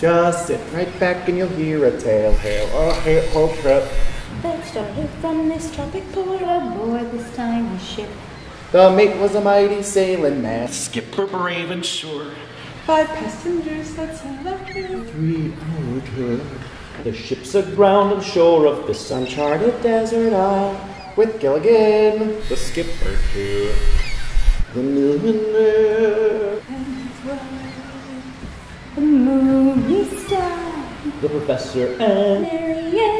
Just sit right back and you'll hear a tale. Hail, oh, hail, oh, prep. They started from this tropic port aboard this tiny ship. The mate was a mighty sailing man. Skipper brave and sure. Five passengers that sailed out here. Three hour tour. The ship's aground on shore of this uncharted desert isle. With Gilligan, the skipper too. The millionaire, The movie the professor, and Mary Ann.